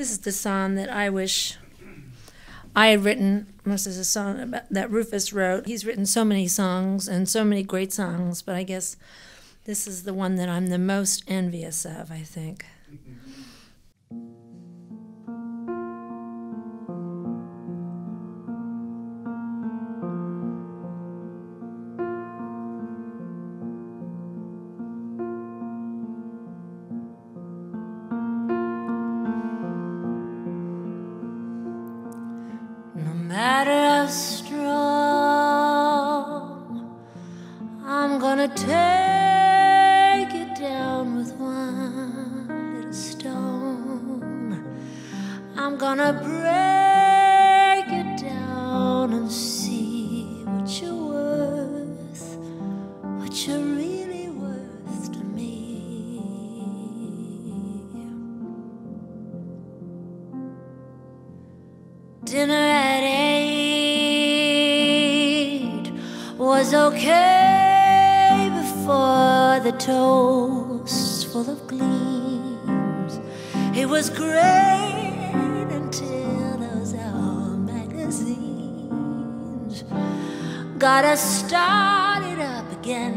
This is the song that I wish I had written. This is a song about, that Rufus wrote. He's written so many songs and so many great songs, but I guess this is the one that I'm the most envious of, I think. Matter how strong, I'm gonna take you down with one little stone. I'm gonna break you down and see what you're worth, what you're really worth to me. Dinner at eight was okay before the toast full of gleams. It was great until those old magazines got us started up again.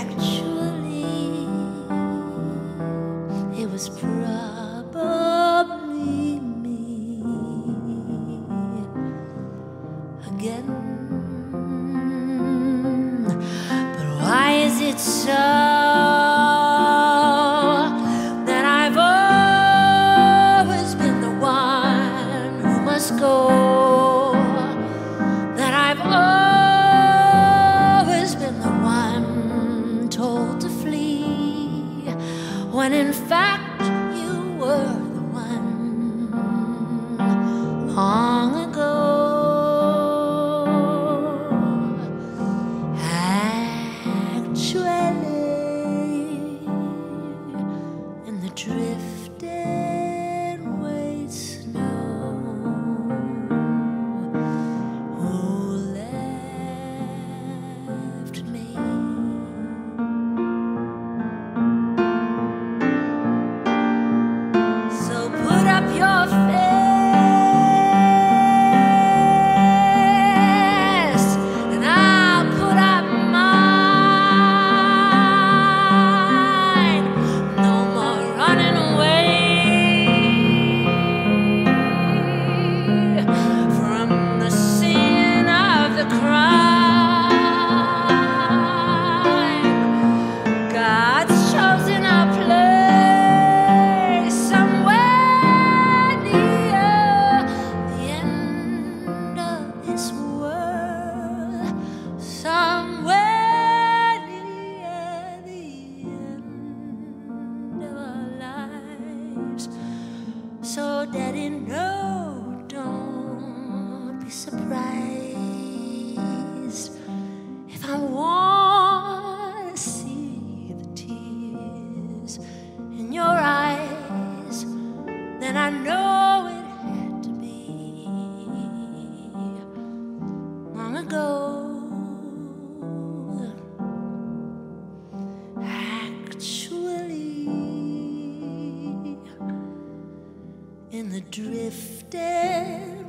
Actually, it was probably is so So, Daddy, no, don't be surprised. If I want white